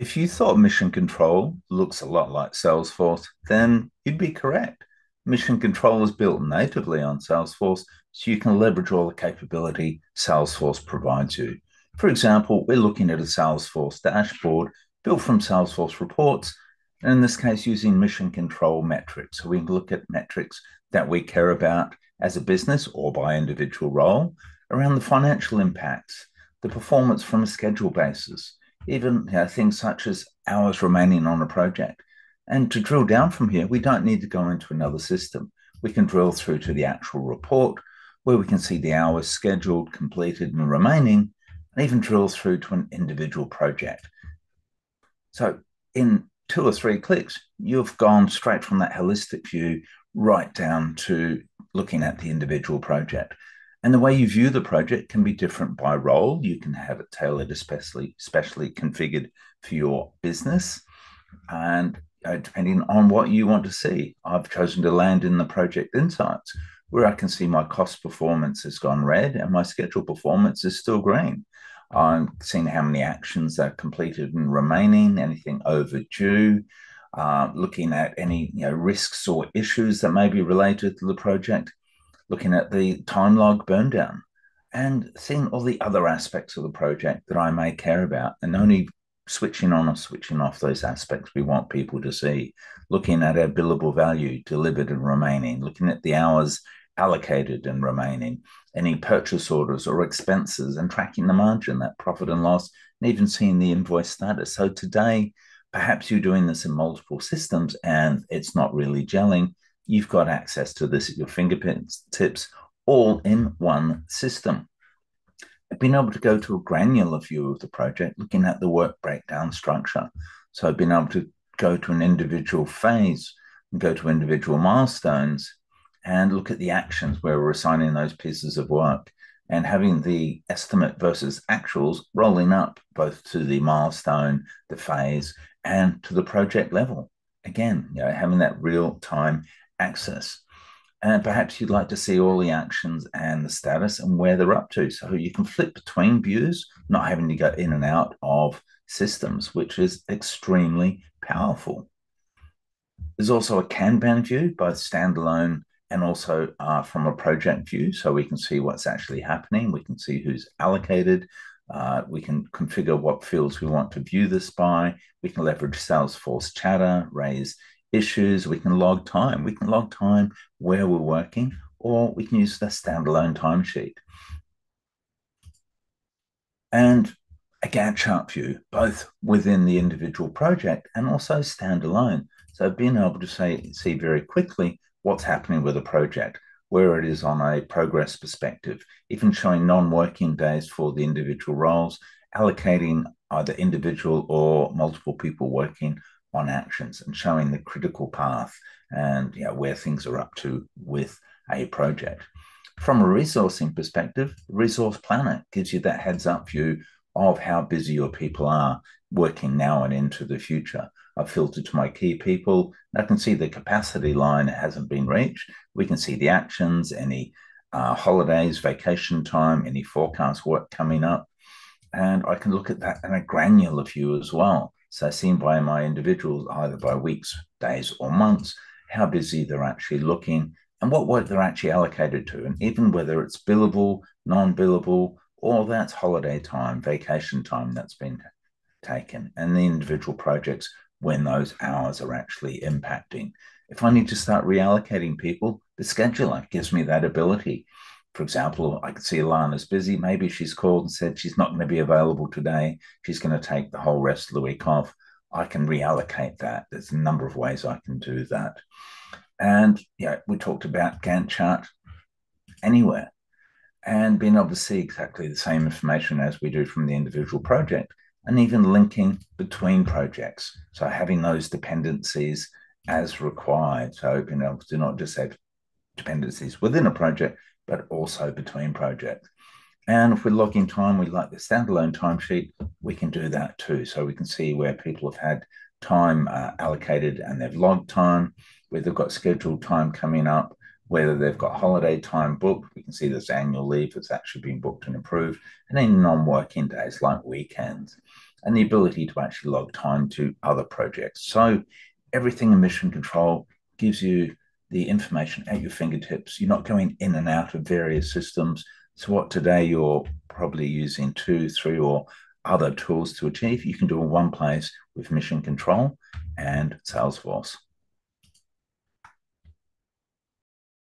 If you thought Mission Control looks a lot like Salesforce, then you'd be correct. Mission Control is built natively on Salesforce, so you can leverage all the capability Salesforce provides you. For example, we're looking at a Salesforce dashboard built from Salesforce reports, and in this case, using Mission Control metrics. So we can look at metrics that we care about as a business or by individual role around the financial impacts, the performance from a schedule basis, even you know, things such as hours remaining on a project. And to drill down from here, we don't need to go into another system. We can drill through to the actual report where we can see the hours scheduled, completed, and remaining, and even drill through to an individual project. So, in two or three clicks, you've gone straight from that holistic view right down to looking at the individual project. And the way you view the project can be different by role. You can have it tailored, especially specially configured for your business, and uh, depending on what you want to see. I've chosen to land in the project insights, where I can see my cost performance has gone red and my schedule performance is still green. I'm seeing how many actions are completed and remaining, anything overdue, uh, looking at any you know, risks or issues that may be related to the project looking at the time log burn down and seeing all the other aspects of the project that I may care about and only switching on or switching off those aspects we want people to see, looking at our billable value delivered and remaining, looking at the hours allocated and remaining, any purchase orders or expenses and tracking the margin, that profit and loss, and even seeing the invoice status. So today, perhaps you're doing this in multiple systems and it's not really gelling you've got access to this at your fingertips, all in one system. I've been able to go to a granular view of the project, looking at the work breakdown structure. So I've been able to go to an individual phase and go to individual milestones and look at the actions where we're assigning those pieces of work and having the estimate versus actuals rolling up both to the milestone, the phase, and to the project level. Again, you know, having that real time access. And perhaps you'd like to see all the actions and the status and where they're up to. So you can flip between views, not having to go in and out of systems, which is extremely powerful. There's also a Kanban view, both standalone and also uh, from a project view. So we can see what's actually happening. We can see who's allocated. Uh, we can configure what fields we want to view this by. We can leverage Salesforce Chatter, raise issues, we can log time. We can log time where we're working, or we can use the standalone timesheet. And a Gantt chart view, both within the individual project and also standalone. So being able to say, see very quickly what's happening with a project, where it is on a progress perspective, even showing non-working days for the individual roles, allocating either individual or multiple people working on actions and showing the critical path and you know, where things are up to with a project. From a resourcing perspective, Resource Planner gives you that heads up view of how busy your people are working now and into the future. I've filtered to my key people. I can see the capacity line hasn't been reached. We can see the actions, any uh, holidays, vacation time, any forecast work coming up. And I can look at that in a granular view as well. So seen by my individuals either by weeks, days, or months, how busy they're actually looking and what work they're actually allocated to, and even whether it's billable, non-billable, or that's holiday time, vacation time that's been taken, and the individual projects when those hours are actually impacting. If I need to start reallocating people, the scheduler gives me that ability for example, I could see Alana's busy. Maybe she's called and said she's not going to be available today. She's going to take the whole rest of the week off. I can reallocate that. There's a number of ways I can do that. And yeah, we talked about Gantt chart anywhere and being able to see exactly the same information as we do from the individual project and even linking between projects. So having those dependencies as required. So being able to not just have dependencies within a project, but also between projects. And if we're in time, we like the standalone timesheet, we can do that too. So we can see where people have had time uh, allocated and they've logged time, where they've got scheduled time coming up, whether they've got holiday time booked. We can see this annual leave that's actually been booked and approved, and then non working days like weekends. and the ability to actually log time to other projects. So everything in mission control gives you the information at your fingertips. You're not going in and out of various systems. So what today you're probably using two, three, or other tools to achieve, you can do in one place with mission control and Salesforce.